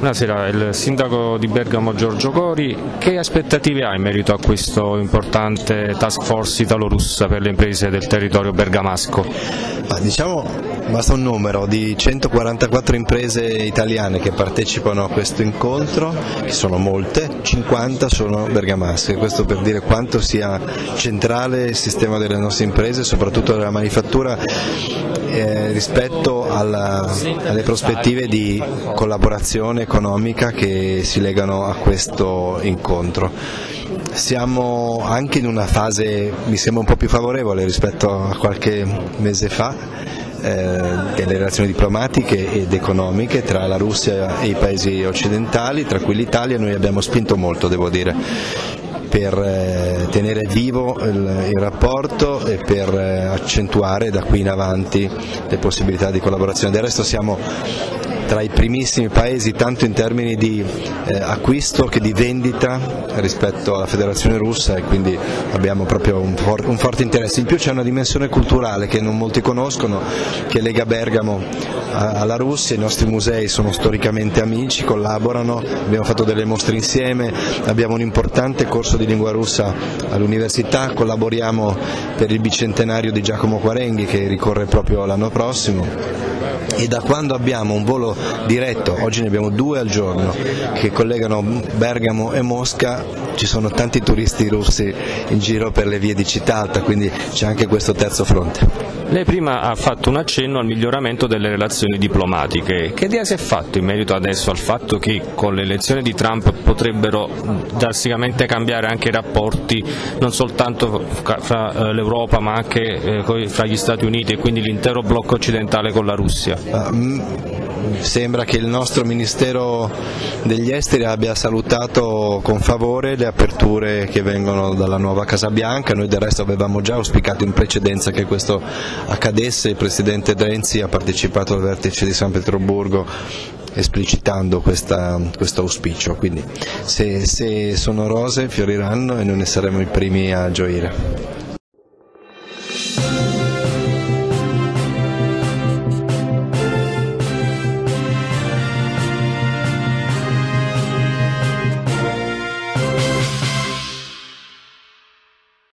Buonasera, il sindaco di Bergamo Giorgio Cori, che aspettative ha in merito a questo importante task force italo-russa per le imprese del territorio bergamasco? Ma diciamo basta un numero di 144 imprese italiane che partecipano a questo incontro, che sono molte, 50 sono bergamasche, questo per dire quanto sia centrale il sistema delle nostre imprese, soprattutto della manifattura eh, rispetto alla, alle prospettive di collaborazione economica che si legano a questo incontro. Siamo anche in una fase, mi sembra un po' più favorevole rispetto a qualche mese fa, delle relazioni diplomatiche ed economiche tra la Russia e i paesi occidentali, tra cui l'Italia, noi abbiamo spinto molto, devo dire per eh, tenere vivo il, il, rapporto e per eh, accentuare da qui in avanti le possibilità di collaborazione. Del resto siamo tra i primissimi paesi tanto in termini di eh, acquisto che di vendita rispetto alla federazione russa e quindi abbiamo proprio un, for un forte interesse. In più c'è una dimensione culturale che non molti conoscono che lega Bergamo alla Russia, i nostri musei sono storicamente amici, collaborano, abbiamo fatto delle mostre insieme, abbiamo un importante corso di lingua russa all'università, collaboriamo per il bicentenario di Giacomo Quarenghi che ricorre proprio l'anno prossimo e da quando abbiamo un volo diretto, oggi ne abbiamo due al giorno, che collegano Bergamo e Mosca, ci sono tanti turisti russi in giro per le vie di Città Alta, quindi c'è anche questo terzo fronte. Lei prima ha fatto un accenno al miglioramento delle relazioni diplomatiche. Che idea si è fatto in merito adesso al fatto che con l'elezione di Trump potrebbero drasticamente cambiare anche i rapporti non soltanto fra eh, l'Europa ma anche eh, fra gli Stati Uniti e quindi l'intero blocco occidentale con la Russia? Sembra che il nostro Ministero degli Esteri abbia salutato con favore le aperture che vengono dalla nuova Casa Bianca, noi del resto avevamo già auspicato in precedenza che questo accadesse, il Presidente Renzi ha partecipato al vertice di San Pietroburgo esplicitando questo auspicio, quindi se, se sono rose fioriranno e noi ne saremo i primi a gioire.